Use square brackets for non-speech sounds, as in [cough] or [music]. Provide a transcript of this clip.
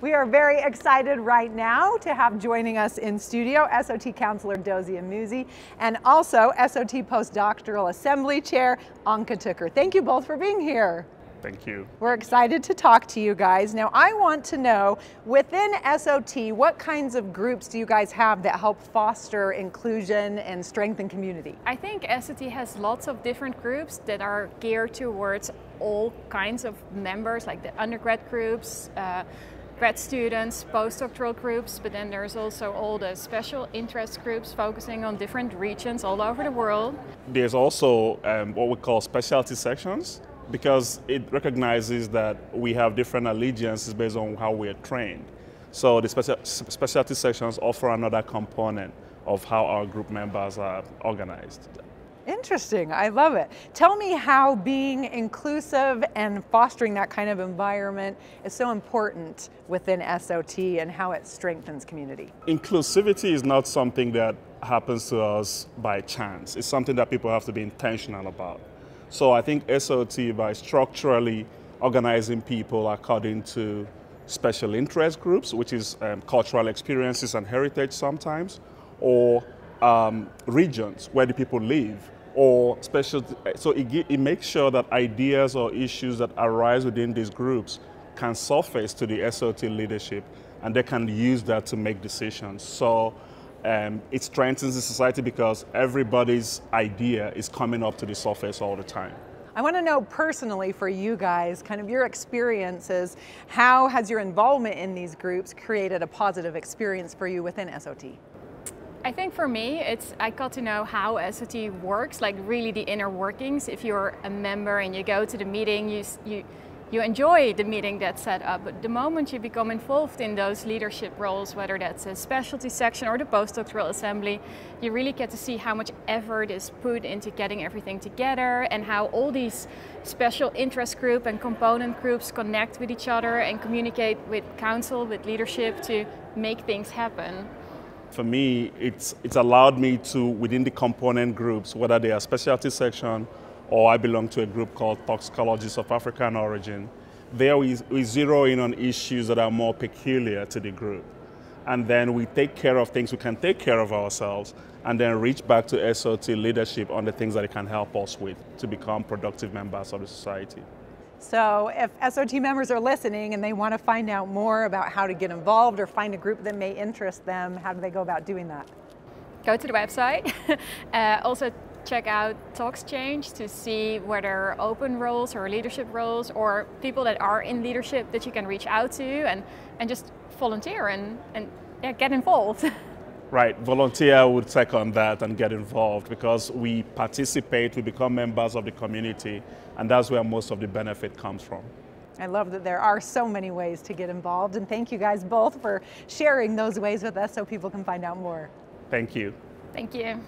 We are very excited right now to have joining us in studio SOT Counselor Dozie Amuzie and also SOT Postdoctoral Assembly Chair Anke Tukker. Thank you both for being here. Thank you. We're excited to talk to you guys. Now, I want to know within SOT, what kinds of groups do you guys have that help foster inclusion and strengthen community? I think SOT has lots of different groups that are geared towards all kinds of members, like the undergrad groups. Uh, grad students, postdoctoral groups, but then there's also all the special interest groups focusing on different regions all over the world. There's also um, what we call specialty sections because it recognizes that we have different allegiances based on how we are trained. So the specialty sections offer another component of how our group members are organized. Interesting, I love it. Tell me how being inclusive and fostering that kind of environment is so important within SOT and how it strengthens community. Inclusivity is not something that happens to us by chance. It's something that people have to be intentional about. So I think SOT, by structurally organizing people according to special interest groups, which is um, cultural experiences and heritage sometimes, or um, regions where the people live, or special. So it, it makes sure that ideas or issues that arise within these groups can surface to the SOT leadership, and they can use that to make decisions. So um, it strengthens the society because everybody's idea is coming up to the surface all the time. I want to know personally for you guys, kind of your experiences, how has your involvement in these groups created a positive experience for you within SOT? I think for me, it's I got to know how SOT works, like really the inner workings. If you're a member and you go to the meeting, you you you enjoy the meeting that's set up. But the moment you become involved in those leadership roles, whether that's a specialty section or the postdoctoral assembly, you really get to see how much effort is put into getting everything together and how all these special interest group and component groups connect with each other and communicate with council, with leadership to make things happen. For me, it's, it's allowed me to, within the component groups, whether they are specialty section or I belong to a group called Toxicologists of African Origin. There we, we zero in on issues that are more peculiar to the group. And then we take care of things we can take care of ourselves and then reach back to SOT leadership on the things that it can help us with to become productive members of the society. So if SOT members are listening and they want to find out more about how to get involved or find a group that may interest them, how do they go about doing that? Go to the website. [laughs] uh, also check out ToxChange to see whether open roles or leadership roles or people that are in leadership that you can reach out to and, and just volunteer and, and yeah, get involved. [laughs] Right, volunteer would take on that and get involved because we participate, we become members of the community, and that's where most of the benefit comes from. I love that there are so many ways to get involved, and thank you guys both for sharing those ways with us so people can find out more. Thank you. Thank you.